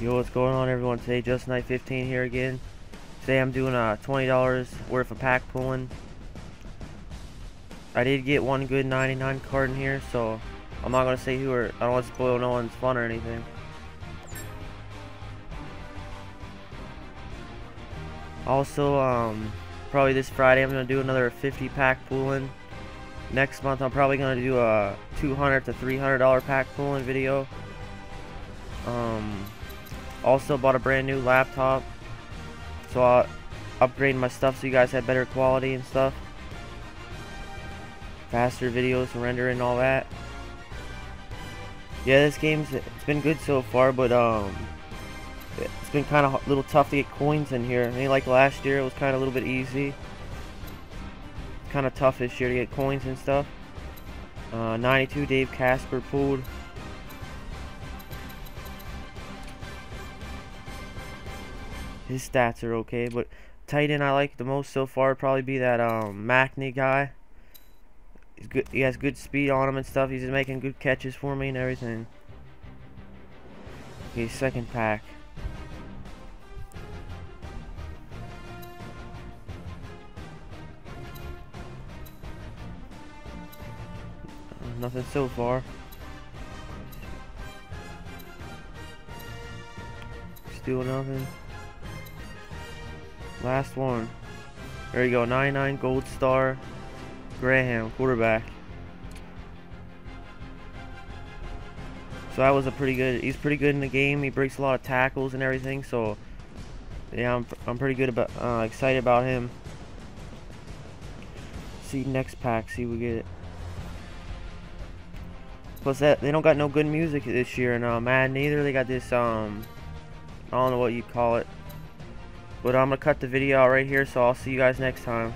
Yo, what's going on everyone? Today, Just Knight 15 here again. Today I'm doing uh, $20 worth of pack pulling. I did get one good 99 card in here, so I'm not going to say who or I don't want to spoil no one's fun or anything. Also, um, probably this Friday I'm going to do another 50 pack pulling. Next month I'm probably going to do a 200 to $300 pack pulling video. Um, also bought a brand new laptop. So I upgraded my stuff so you guys have better quality and stuff. Faster videos to render and all that. Yeah, this game's it's been good so far, but um, it's been kind of a little tough to get coins in here. I mean, like last year, it was kind of a little bit easy. Kind of tough this year to get coins and stuff. Uh, 92 Dave Casper pulled. His stats are okay, but tight end I like the most so far probably be that um guy. He's good. He has good speed on him and stuff. He's making good catches for me and everything. Okay, second pack. Nothing so far. Still nothing. Last one. There you go, 99 gold star. Graham, quarterback. So that was a pretty good. He's pretty good in the game. He breaks a lot of tackles and everything. So yeah, I'm I'm pretty good about uh, excited about him. See next pack. See we get it. Plus that they don't got no good music this year in uh, Madden either. They got this um I don't know what you call it. But I'm going to cut the video out right here, so I'll see you guys next time.